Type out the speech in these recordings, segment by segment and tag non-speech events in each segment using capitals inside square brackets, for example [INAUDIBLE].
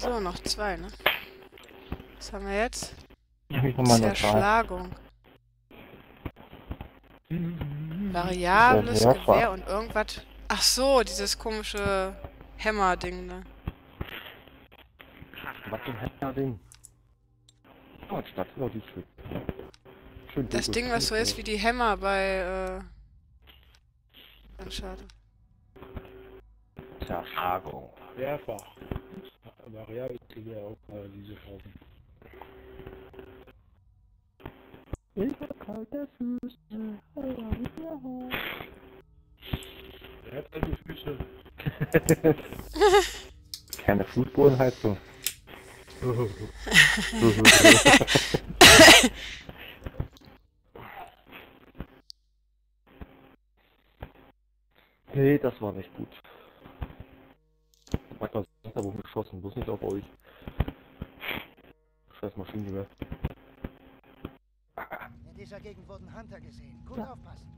So, noch zwei, ne? Was haben wir jetzt? Zerschlagung. Variables Ja, ja, Gewehr und irgendwas. Ach so, dieses komische Hämmer-Ding, ne? Was für ein Händler-Ding? Oh, die Stadt ist auch die schön. schön Das Ding, was so ist wie die Hämmer bei, äh... Uncharted. Zerschlagung. Mehrfach. Variabel wäre auch mal diese kaufen. Ich hab kalte Füße. Er hat alte Füße. [LAUGHS] Keine Fußbodenheizung. [LAUGHS] nee, das war nicht gut. Wo geschossen, bloß nicht auf euch. Scheiß Maschinengewehr. In dieser Gegend wurden Hunter gesehen. Gut aufpassen.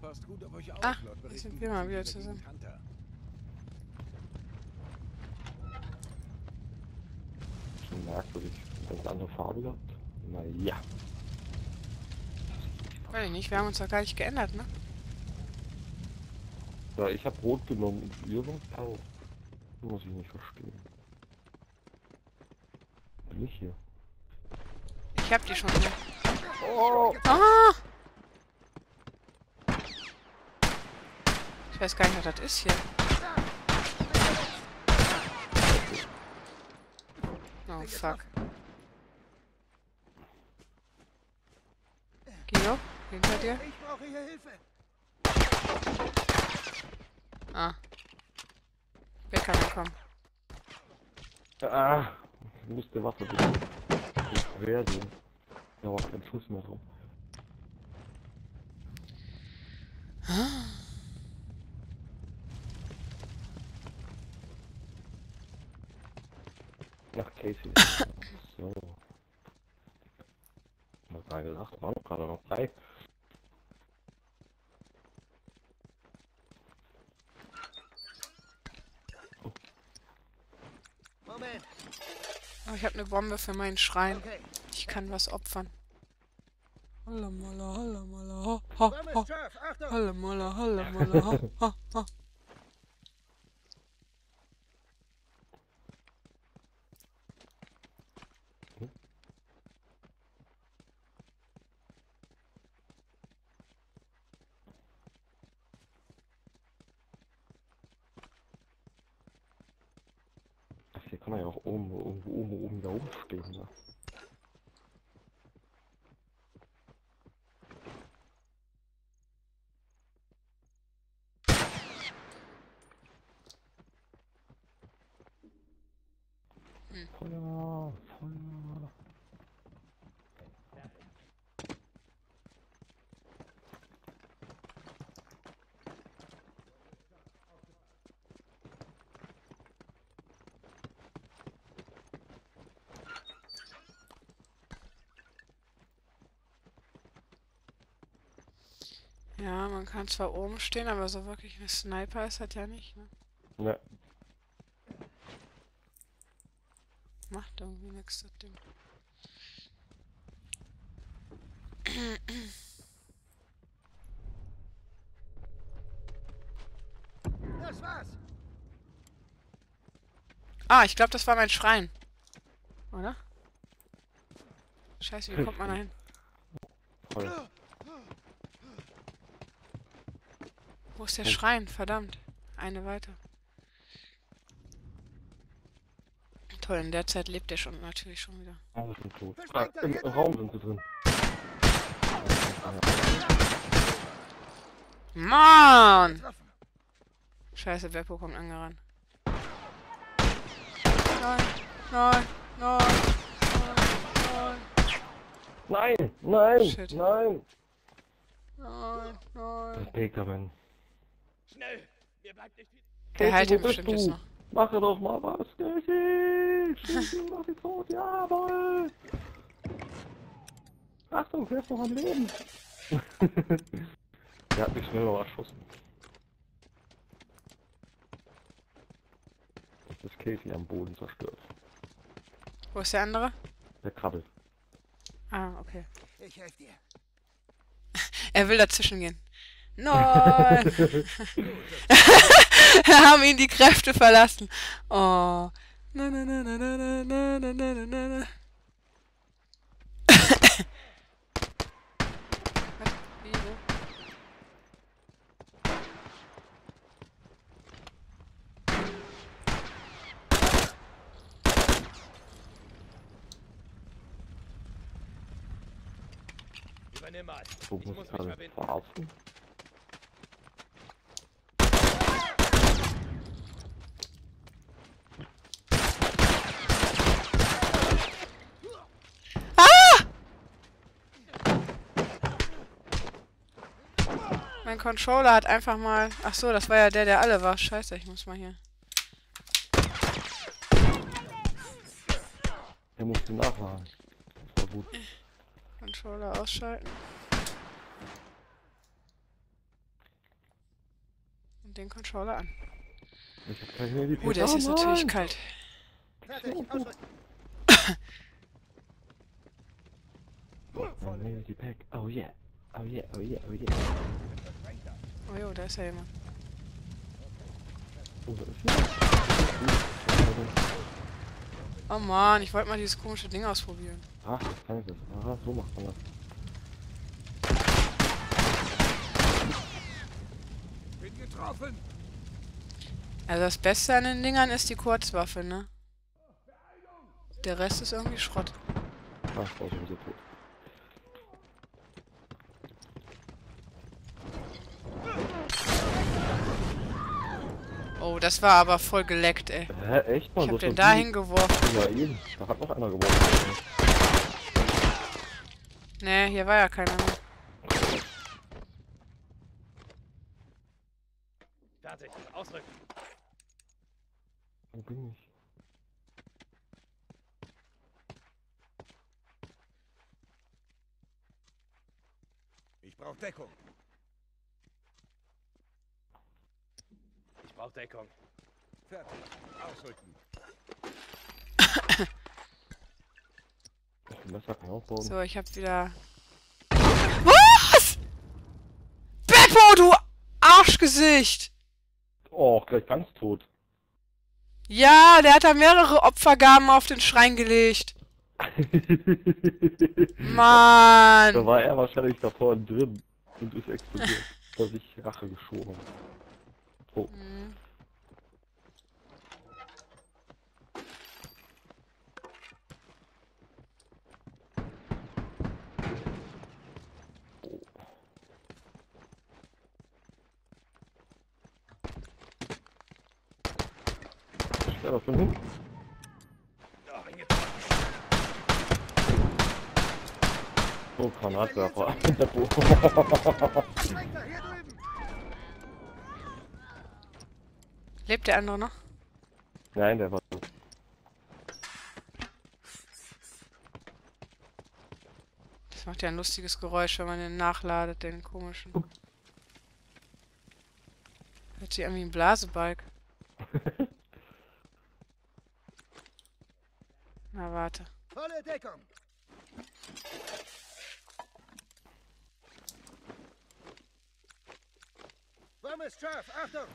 Passt gut auf euch auf, Ach, Berichten sind wir mal wieder zusammen. Hunter. Schon merkwürdig. Ganz andere Farbe gehabt. Naja. Weiß ich nicht, wir haben uns doch gar nicht geändert, ne? Ja, ich hab rot genommen und ihr sonst blau. Muss ich nicht verstehen. Bin ich hier? Ich hab die schon wieder. Oh! Ah! Ich weiß gar nicht, was das ist hier. Oh, fuck. Guido, hinter dir? Ich brauche hier Hilfe. Ah. Wer kann denn kommen? Ah! Ich musste Waffe bitte. Schwer sehen. Da war kein Schuss mehr drauf. Nach Casey. [LAUGHS] so. Mal gesagt, waren gerade noch drei. Ich habe eine Bombe für meinen Schrein. Okay. Ich kann was opfern. Hallamalla, hallamalla, ha, ha, ha. Hallamalla, hallamalla, ha, ha, ha. Kann man ja auch oben, irgendwo oben, oben da oben stehen. Ne? Feuer, Feuer. Ja, man kann zwar oben stehen, aber so wirklich ein Sniper ist das ja nicht, ne? Ja, Macht irgendwie nichts, das Ding. Das war's. Ah, ich glaube, das war mein Schrein. Oder? Scheiße, wie kommt man da hin? Feuer. Wo ist der Schrein? Verdammt. Eine weiter. Toll, in der Zeit lebt er schon natürlich schon wieder. Alle sind tot. Ah, Im Raum sind sie drin. Mann! Scheiße, Beppo kommt angerannt. Nein, nein, nein, nein, Nein, nein, Shit. nein. nein, nein. Das Pekaman. Schnell! Mir bleibt nicht viel. Der heilt bist bestimmt jetzt du? noch. Mache doch mal was, Casey! Casey, mach sie tot, jawohl! Achtung, wer ist noch am Leben? [LAUGHS] Der hat mich schnell noch erschossen. ist Casey am Boden zerstört. Wo ist der andere? Der krabbelt. Ah, okay. Ich helfe dir. [LAUGHS] Er will dazwischen gehen. Nein! [LAUGHS] haben ihn die Kräfte verlassen. Oh. Na, na, na, na, na, na, na, na, na, na? Übernimm mal. Ich muss muss ich mich gerade Mein Controller hat einfach mal. Ach so, das war ja der, der alle war. Scheiße, ich muss mal hier. Er musste nachladen. War gut. Controller ausschalten. Und den Controller an. Ich hab kein Handy. Oh, der ist jetzt Oh natürlich nein! kalt. Handy Pack. Oh yeah. Oh yeah, oh yeah, oh yeah. Oh jo, da ist ja jemand. Oh. Oh man, ich wollte mal dieses komische Ding ausprobieren. Ach, das kann ich das. Aha, so macht man das. Bin getroffen. Also das Beste an den Dingern ist die Kurzwaffe, ne? Der Rest ist irgendwie Schrott. Ach, da ist sowieso tot. Oh, das war aber voll geleckt, ey. Hä, echt mal? Ich hab den war da hingeworfen. Ja, eben. Da hat noch einer gewonnen. Nee, hier war ja keiner mehr. Fertig. Ausrücken. Wo bin ich? Ich brauche Deckung. Ich brauche Deckung. Fertig. Ausrücken. [LAUGHS] So, ich hab wieder... Was? Beppo, du Arschgesicht! Oh, gleich ganz tot. Ja, der hat da mehrere Opfergaben auf den Schrein gelegt. [LAUGHS] da Mann! war er wahrscheinlich da vorne drin und ist explodiert. da sich Rache geschoren. Oh. Mhm. Ja, was denn? Oh, Granatwerfer. [LAUGHS] [LAUGHS] Lebt der andere noch? Nein, der war tot. Das macht ja ein lustiges Geräusch, wenn man den nachladet, den komischen. Hört sich an wie ein Blasebalg. [LAUGHS] Na, warte. Volle Deckung. Wurm ist scharf. Achtung.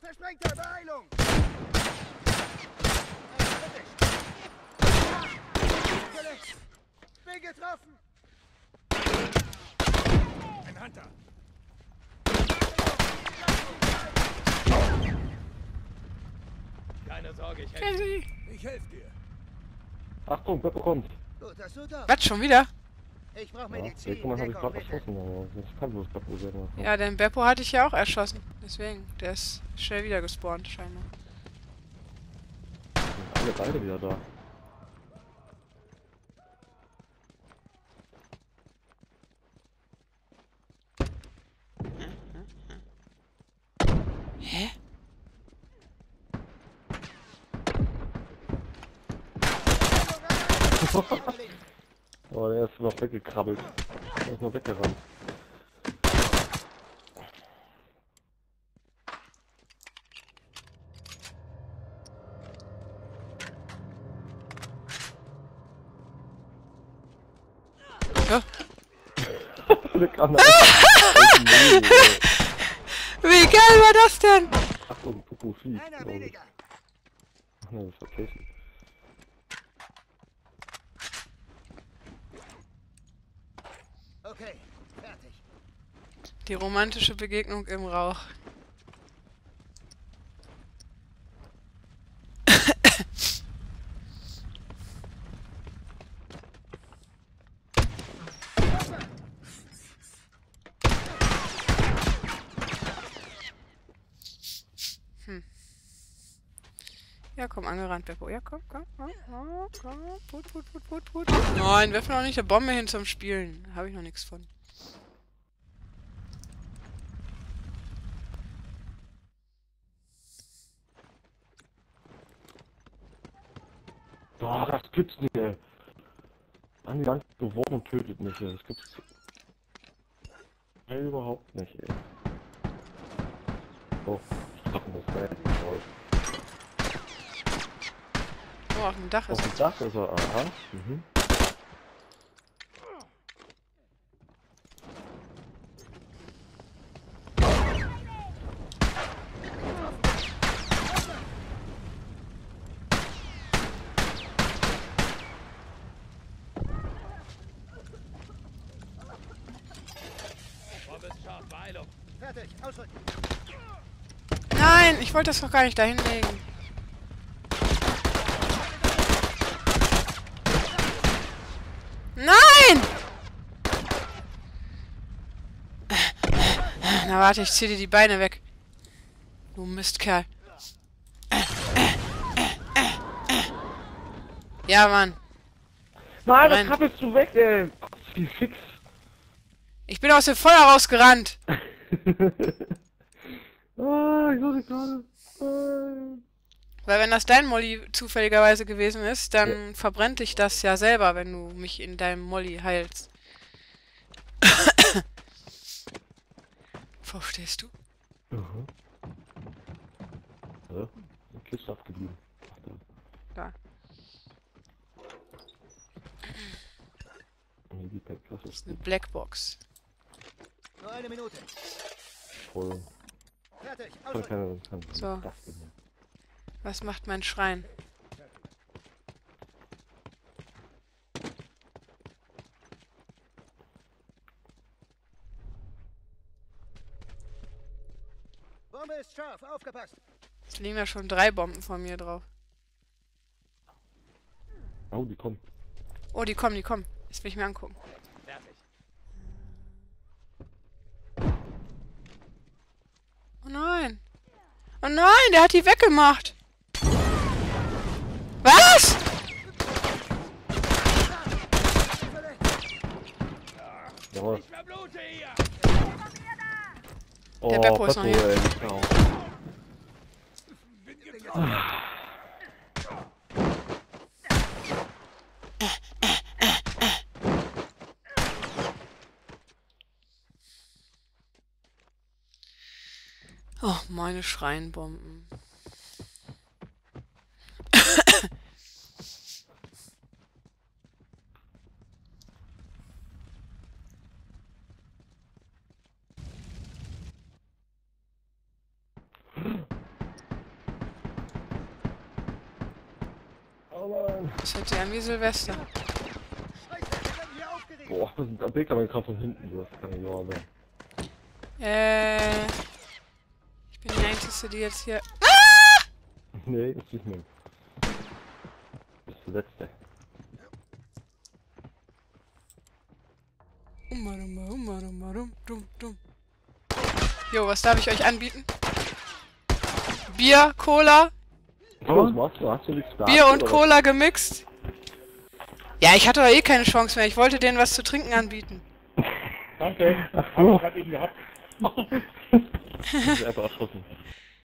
Versprengter Beeilung. Bin getroffen. Ein Hunter. Keine Sorge, ich helfe dir. Ich helfe dir. Achtung, Beppo kommt. Was, schon wieder? Ich brauche Ja, Medizin. Beppo habe ich Deckung, gerade erschossen, aber das kann bloß Beppo sein. Ja, den Beppo hatte ich ja auch erschossen. Deswegen, der ist schnell wieder gespawnt, scheinbar. Sind alle beide wieder da. Hä? [LAUGHS] [LAUGHS] Oh, der ist noch weggekrabbelt. Der ist noch weggerannt. Ja. [LAUGHS] Wie geil war das denn? Ach so, ein Popo schief. Einer weniger. Ach nee, das war Casey. Okay, fertig. Die romantische Begegnung im Rauch. Hm. Ja, komm, angerannt, Beppo. Ja, komm, komm, komm, komm, komm. Put, put, put, put, put. Nein, werf noch nicht eine Bombe hin zum Spielen. Habe ich noch nichts von. Boah, das gibt's nicht, ey. An die Land geworfen und tötet mich, ey. Das gibt's ey, überhaupt nicht, ey. Oh, ich dachte, das wäre toll. Oh, auf dem Dach Auf ist dem Dach ist er, aha. Mhm. Bombe ist scharf. Beeilung. Fertig, ausrücken. Nein, ich wollte das doch gar nicht dahin legen. Nein! Na warte, ich zieh dir die Beine weg. Du Mistkerl. Ja, Mann. Nein, das krabbelst du weg, ey. Wie fix. Ich bin aus dem Feuer rausgerannt. [LAUGHS] ah, ich wollte gerade. Ah. Weil wenn das dein Molly zufälligerweise gewesen ist, dann verbrennt dich das ja selber, wenn du mich in deinem Molly heilst. [COUGHS] Verstehst du? Mhm. Ja, eine Kiste abgeblieben. Da. Das ist eine. Blackbox. Nur eine Minute. voll. So. Was macht mein Schrein? Bombe ist scharf, aufgepasst. Es liegen da schon drei Bomben von mir drauf. Oh, die kommen. Oh, die kommen, die kommen. Das will ich mir angucken. Nein, der hat die weggemacht. Was? Jawohl. Hier. Oh, Beppo ist noch hier. Genau. Oh, meine Schreinbomben. Oh. Das hört sich an wie Silvester. Boah, ein Bild aber gerade von hinten. Du hast keine Jahre. Äh. Ich bin die jetzt hier. Nee, ist nicht mehr. Das ist der letzte. Umarum, umarum, umarum, dum, dum. Jo, was darf ich euch anbieten? Bier, Cola, Oh, was du? Hast du nichts Bier und oder? Cola gemixt. Ja, ich hatte doch eh keine Chance mehr. Ich wollte denen was zu trinken anbieten. Danke. Ach Hab ich so. gerade eben gehabt. [LAUGHS] Das ist einfach erschossen.